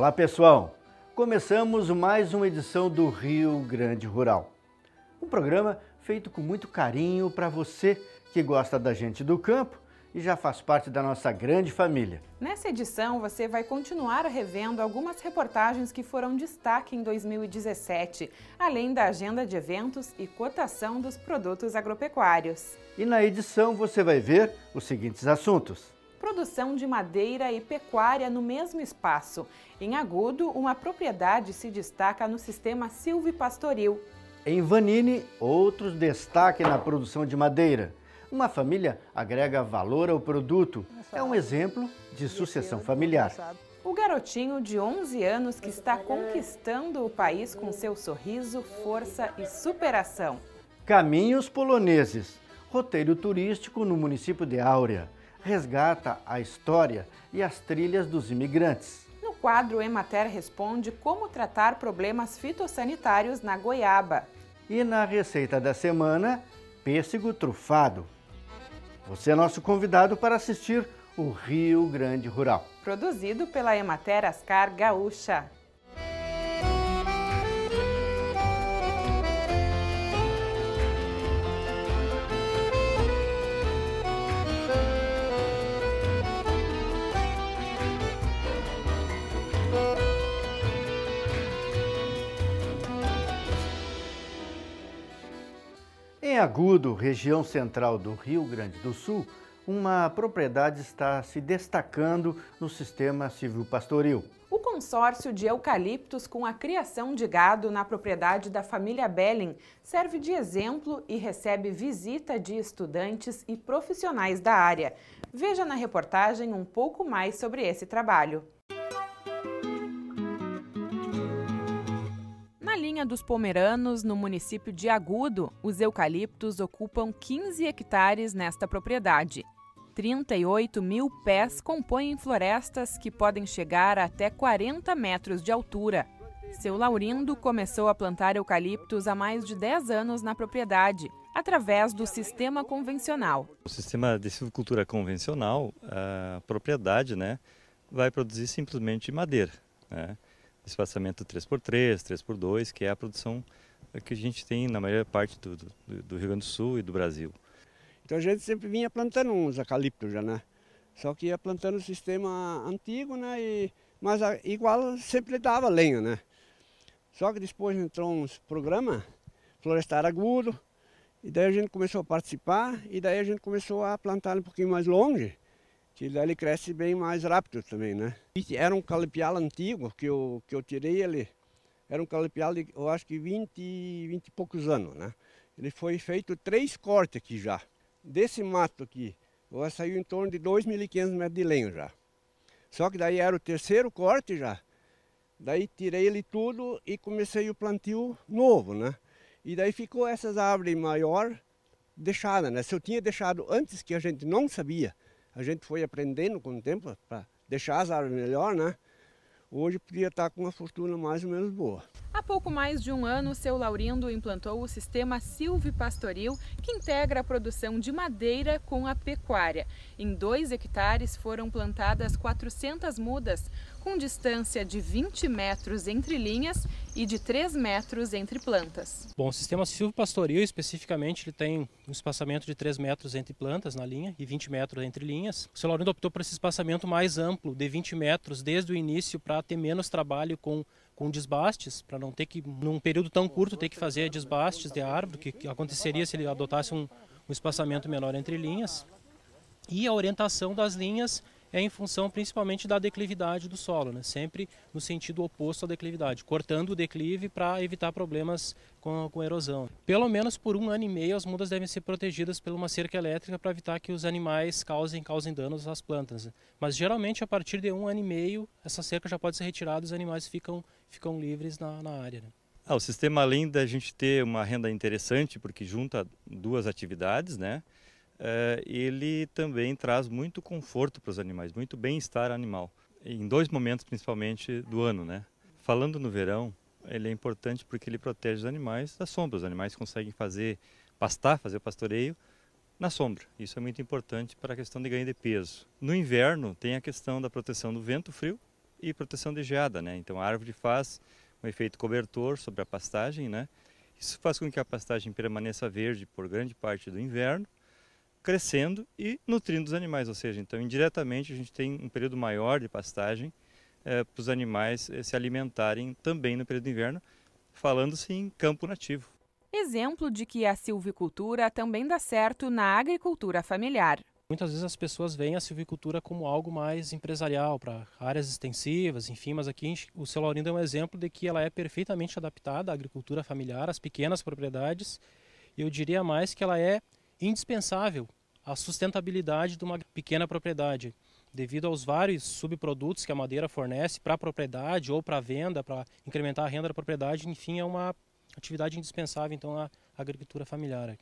Olá pessoal, começamos mais uma edição do Rio Grande Rural. Um programa feito com muito carinho para você que gosta da gente do campo e já faz parte da nossa grande família. Nessa edição, você vai continuar revendo algumas reportagens que foram destaque em 2017, além da agenda de eventos e cotação dos produtos agropecuários. E na edição você vai ver os seguintes assuntos. Produção de madeira e pecuária no mesmo espaço. Em Agudo, uma propriedade se destaca no sistema silvipastoril. Em Vanini, outros destaque na produção de madeira. Uma família agrega valor ao produto. É um exemplo de sucessão familiar. O garotinho de 11 anos que está conquistando o país com seu sorriso, força e superação. Caminhos Poloneses, roteiro turístico no município de Áurea. Resgata a história e as trilhas dos imigrantes. No quadro Emater responde como tratar problemas fitossanitários na goiaba. E na receita da semana, pêssego trufado. Você é nosso convidado para assistir o Rio Grande Rural. Produzido pela Emater Ascar Gaúcha. Em Agudo, região central do Rio Grande do Sul, uma propriedade está se destacando no sistema civil pastoril. O consórcio de eucaliptos com a criação de gado na propriedade da família Belling serve de exemplo e recebe visita de estudantes e profissionais da área. Veja na reportagem um pouco mais sobre esse trabalho. Dos Pomeranos, no município de Agudo, os eucaliptos ocupam 15 hectares nesta propriedade. 38 mil pés compõem florestas que podem chegar até 40 metros de altura. Seu Laurindo começou a plantar eucaliptos há mais de 10 anos na propriedade, através do sistema convencional. O sistema de silvicultura convencional, a propriedade né, vai produzir simplesmente madeira. Né? Espaçamento 3x3, 3x2, que é a produção que a gente tem na maior parte do, do, do Rio Grande do Sul e do Brasil. Então a gente sempre vinha plantando uns eucaliptos já, né? Só que ia plantando o sistema antigo, né? E, mas a, igual sempre dava lenha, né? Só que depois entrou uns programas, Florestar Agudo, e daí a gente começou a participar, e daí a gente começou a plantar um pouquinho mais longe, que ele cresce bem mais rápido também, né? Era um calipial antigo que eu, que eu tirei ele, era um calipial de, eu acho que 20, 20 e poucos anos, né? Ele foi feito três cortes aqui já. Desse mato aqui, saiu em torno de 2.500 metros de lenha já. Só que daí era o terceiro corte já. Daí tirei ele tudo e comecei o plantio novo, né? E daí ficou essas árvores maior deixadas, né? Se eu tinha deixado antes que a gente não sabia, a gente foi aprendendo com o tempo para deixar as árvores melhor, né? Hoje podia estar com uma fortuna mais ou menos boa. Pouco mais de um ano, seu Laurindo implantou o sistema silvipastoril, que integra a produção de madeira com a pecuária. Em dois hectares foram plantadas 400 mudas, com distância de 20 metros entre linhas e de 3 metros entre plantas. Bom, o sistema silvopastoril especificamente ele tem um espaçamento de 3 metros entre plantas na linha e 20 metros entre linhas. O seu Laurindo optou por esse espaçamento mais amplo, de 20 metros, desde o início, para ter menos trabalho com com desbastes, para não ter que, num período tão curto, ter que fazer desbastes de árvore, que, aconteceria se ele adotasse um, um espaçamento menor entre linhas. E a orientação das linhas é em função principalmente da declividade do solo, né? sempre no sentido oposto à declividade, cortando o declive para evitar problemas com, com erosão. Pelo menos por um ano e meio as mudas devem ser protegidas por uma cerca elétrica para evitar que os animais causem, causem danos às plantas. Né? Mas geralmente a partir de um ano e meio essa cerca já pode ser retirada e os animais ficam, ficam livres na, na área. Né? Ah, o sistema, além da gente ter uma renda interessante, porque junta duas atividades, né? Uh, ele também traz muito conforto para os animais, muito bem-estar animal, em dois momentos principalmente do ano, né? Falando no verão, ele é importante porque ele protege os animais da sombra. Os animais conseguem fazer pastar, fazer o pastoreio na sombra. Isso é muito importante para a questão de ganho de peso. No inverno tem a questão da proteção do vento frio e proteção de geada, né? Então a árvore faz um efeito cobertor sobre a pastagem, né? Isso faz com que a pastagem permaneça verde por grande parte do inverno, crescendo e nutrindo os animais, ou seja, então indiretamente a gente tem um período maior de pastagem é, para os animais é, se alimentarem também no período de inverno, falando-se em campo nativo. Exemplo de que a silvicultura também dá certo na agricultura familiar. Muitas vezes as pessoas veem a silvicultura como algo mais empresarial, para áreas extensivas, enfim, mas aqui o seu Laurindo é um exemplo de que ela é perfeitamente adaptada à agricultura familiar, às pequenas propriedades, e eu diria mais que ela é indispensável à sustentabilidade de uma pequena propriedade, devido aos vários subprodutos que a madeira fornece para a propriedade ou para a venda, para incrementar a renda da propriedade, enfim, é uma atividade indispensável então à agricultura familiar.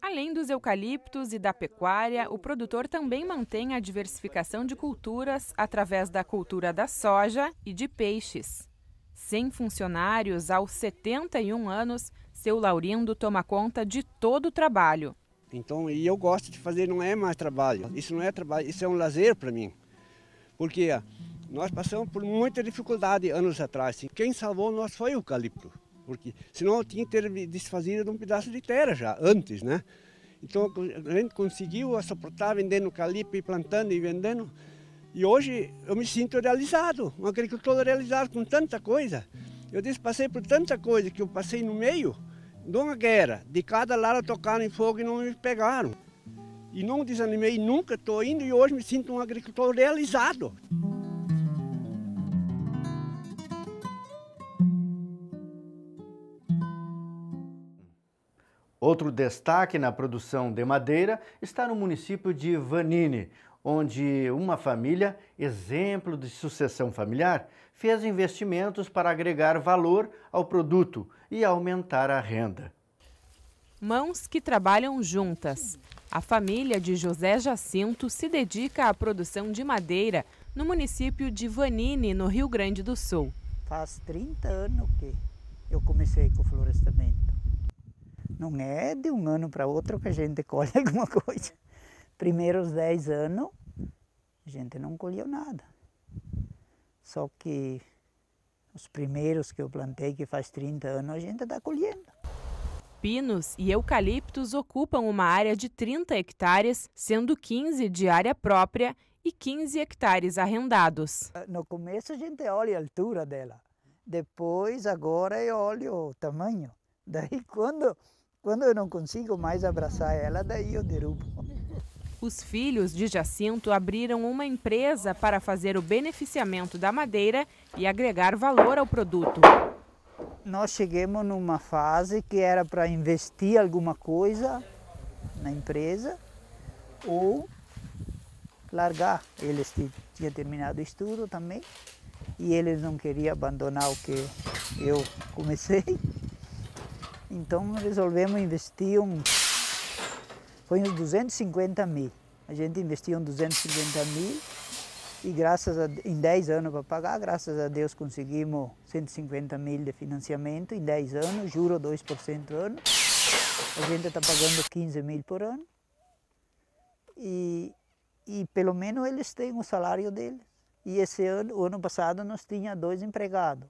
Além dos eucaliptos e da pecuária, o produtor também mantém a diversificação de culturas através da cultura da soja e de peixes. Sem funcionários, aos 71 anos, seu Laurindo toma conta de todo o trabalho. Então, e eu gosto de fazer, não é mais trabalho. Isso não é trabalho, isso é um lazer para mim. Porque nós passamos por muita dificuldade anos atrás. Quem salvou nós foi o eucalipto porque senão eu tinha que ter desfazido de um pedaço de terra já, antes, né? Então a gente conseguiu suportar vendendo calipo e plantando e vendendo. E hoje eu me sinto realizado, um agricultor realizado com tanta coisa. Eu disse, passei por tanta coisa que eu passei no meio de uma guerra. De cada lado tocaram em fogo e não me pegaram. E não desanimei nunca, estou indo e hoje me sinto um agricultor realizado. Outro destaque na produção de madeira está no município de Vanini, onde uma família, exemplo de sucessão familiar, fez investimentos para agregar valor ao produto e aumentar a renda. Mãos que trabalham juntas. A família de José Jacinto se dedica à produção de madeira no município de Vanini, no Rio Grande do Sul. Faz 30 anos que eu comecei com o florestamento. Não é de um ano para outro que a gente colhe alguma coisa. Primeiros 10 anos, a gente não colheu nada. Só que os primeiros que eu plantei, que faz 30 anos, a gente está colhendo. Pinos e eucaliptos ocupam uma área de 30 hectares, sendo 15 de área própria e 15 hectares arrendados. No começo a gente olha a altura dela, depois agora eu olho o tamanho. Daí quando quando eu não consigo mais abraçar ela, daí eu derrubo. Os filhos de Jacinto abriram uma empresa para fazer o beneficiamento da madeira e agregar valor ao produto. Nós chegamos numa fase que era para investir alguma coisa na empresa ou largar. Eles tinham terminado o estudo também e eles não queriam abandonar o que eu comecei. Então resolvemos investir uns, foi uns 250 mil. A gente investiu uns 250 mil e graças a, em 10 anos para pagar, graças a Deus conseguimos 150 mil de financiamento em 10 anos, juro 2% ano. A gente está pagando 15 mil por ano. E, e pelo menos eles têm o salário deles. E esse ano, o ano passado, nós tínhamos dois empregados.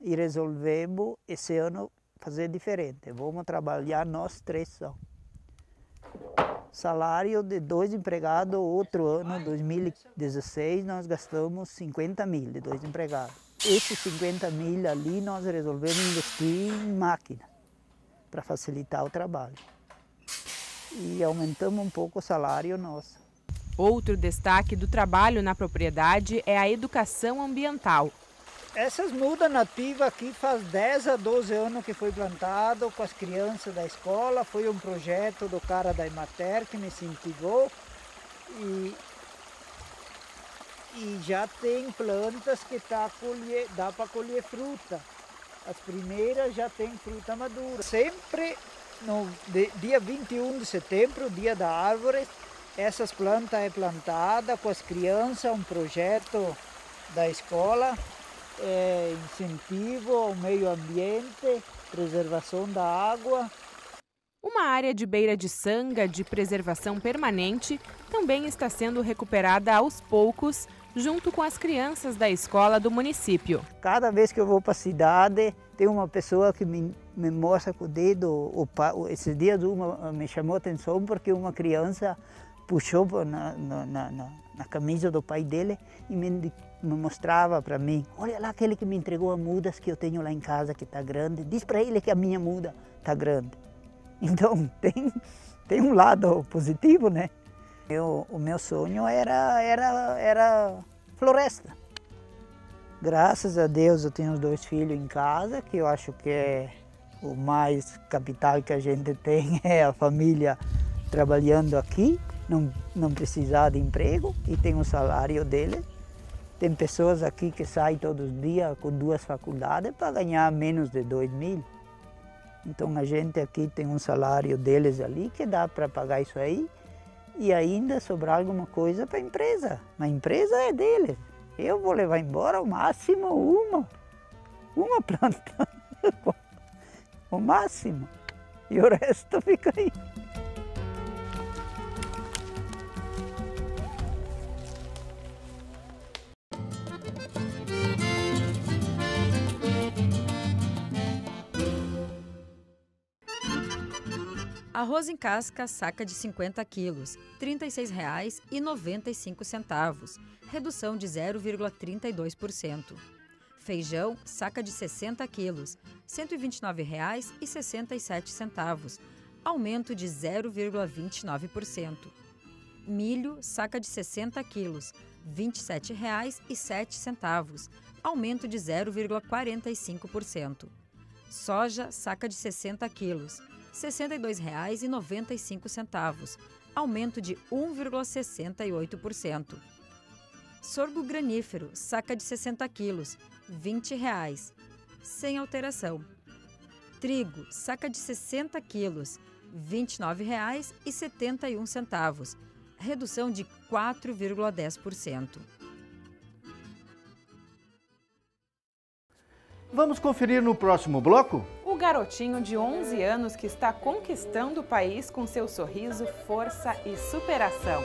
E resolvemos esse ano fazer diferente. Vamos trabalhar nós três só. Salário de dois empregados, outro ano, 2016, nós gastamos 50 mil de dois empregados. Esses 50 mil ali nós resolvemos investir em máquina para facilitar o trabalho. E aumentamos um pouco o salário nosso. Outro destaque do trabalho na propriedade é a educação ambiental. Essas mudas nativas aqui faz 10 a 12 anos que foi plantado com as crianças da escola. Foi um projeto do cara da Imater que me incentivou. E, e já tem plantas que tá colher, dá para colher fruta. As primeiras já tem fruta madura. Sempre no dia 21 de setembro, dia da árvore, essas plantas é plantada com as crianças, um projeto da escola é, incentivo ao meio ambiente, preservação da água. Uma área de beira de sanga de preservação permanente também está sendo recuperada aos poucos junto com as crianças da escola do município. Cada vez que eu vou para a cidade, tem uma pessoa que me, me mostra com o dedo. O, o, esses dias uma me chamou a atenção porque uma criança puxou na, na, na, na camisa do pai dele e me, mostrava para mim: Olha lá aquele que me entregou a mudas que eu tenho lá em casa que está grande. Diz para ele que a minha muda está grande. Então tem, tem um lado positivo, né? Eu, o meu sonho era, era, era floresta. Graças a Deus eu tenho os dois filhos em casa, que eu acho que é o mais capital que a gente tem é a família trabalhando aqui, não, não precisar de emprego e tem o salário dele. Tem pessoas aqui que saem todos os dias com duas faculdades para ganhar menos de dois mil. Então a gente aqui tem um salário deles ali que dá para pagar isso aí e ainda sobrar alguma coisa para a empresa. A empresa é deles. Eu vou levar embora o máximo uma, uma planta, o máximo, e o resto fica aí. Arroz em casca, saca de 50 quilos, R$ 36,95, redução de 0,32%. Feijão, saca de 60 quilos, R$ 129,67, aumento de 0,29%. Milho, saca de 60 quilos, R$ 27,07, aumento de 0,45%. Soja, saca de 60 quilos, 62,95, aumento de 1,68%. Sorgo granífero, saca de 60 quilos, 20 reais, sem alteração. Trigo, saca de 60 quilos, R$ 29,71, redução de 4,10%. Vamos conferir no próximo bloco? O garotinho de 11 anos que está conquistando o país com seu sorriso, força e superação.